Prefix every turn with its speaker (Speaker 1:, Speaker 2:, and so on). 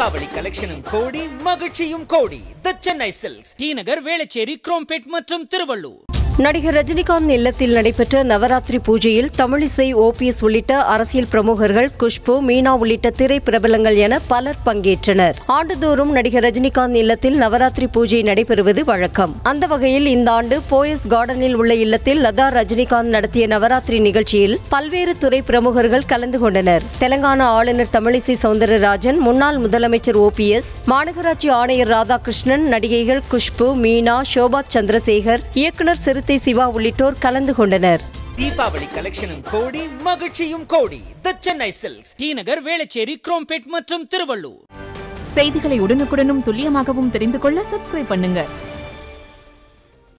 Speaker 1: தீபாவளி கலெக்ஷனும் கோடி மகிழ்ச்சியும் கோடி. சென்னை சில்க்ஸ் டி நகர் வேளச்சேரி குரோம்பேட் மற்றும் திருவள்ளூர்.
Speaker 2: நடிகர் ரஜினிகாந்த் இல்லத்தில் நடைபெற்ற நவராத்திரி பூஜையில் தமிழிசை ஓபிஎஸ் உள்ளிட்ட அரசியல் பிரமுகர்கள் குஷ்பு மீனா உள்ளிட்ட திரை பிரபலங்கள் என பலர் பங்கேற்றனர். ஆண்டுதோறும் நடிகர் ரஜினிகாந்த் இல்லத்தில் நவராத்திரி பூஜை நடைபெறுவது வழக்கம். அந்த வகையில் இந்த ஆண்டு போயஸ் கார்டனில் உள்ள இல்லத்தில் லதா ரஜினிகாந்த் நடத்திய நவராத்திரி நிகழ்ச்சியில் பல்வேறு துறை பிரமுகர்கள் கலந்து கொண்டனர். தெலங்கானா ஆளுநர் தமிழிசை சவுந்தரராஜன் முன்னாள் முதலமைச்சர் ஓபிஎஸ் மாநகராட்சி ஆணையர் ராதாகிருஷ்ணன் நடிகைகள் குஷ்பு மீனா சோபா சந்திரசேகர் இயக்குனர் சிறுத்தை சிவா உள்ளிட்டோர் கலந்து கொண்டனர்.
Speaker 1: தீபாவளி கலெக்ஷனும் கோடி மகிழ்ச்சியும் கோடி. தி சென்னை சில்க்ஸ் டி நகர் வேளச்சேரி குரோம்பேட் மற்றும் திருவள்ளூர்.
Speaker 3: செய்திகளை உடனுக்குடனும் துல்லியமாகவும் தெரிந்து கொள்ள சப்ஸ்கிரைப் பண்ணுங்க.